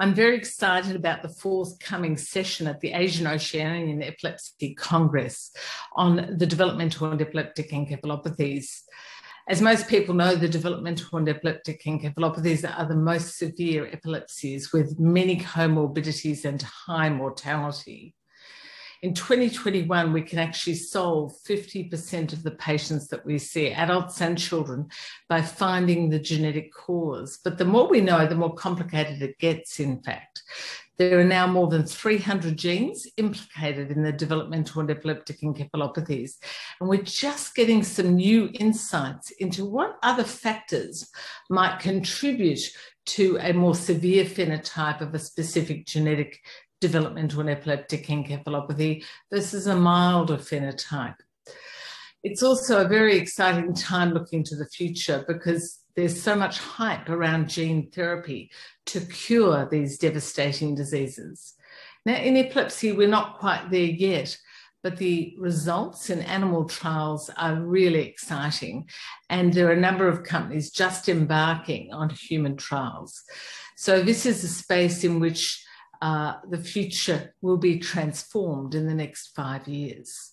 I'm very excited about the forthcoming session at the Asian Oceanian Epilepsy Congress on the developmental and epileptic encephalopathies. As most people know, the developmental and epileptic encephalopathies are the most severe epilepsies with many comorbidities and high mortality in 2021, we can actually solve 50% of the patients that we see, adults and children, by finding the genetic cause. But the more we know, the more complicated it gets, in fact. There are now more than 300 genes implicated in the developmental and epileptic encephalopathies. And we're just getting some new insights into what other factors might contribute to a more severe phenotype of a specific genetic developmental and epileptic encephalopathy This is a milder phenotype. It's also a very exciting time looking to the future because there's so much hype around gene therapy to cure these devastating diseases. Now, in epilepsy, we're not quite there yet, but the results in animal trials are really exciting. And there are a number of companies just embarking on human trials. So, this is a space in which uh, the future will be transformed in the next five years.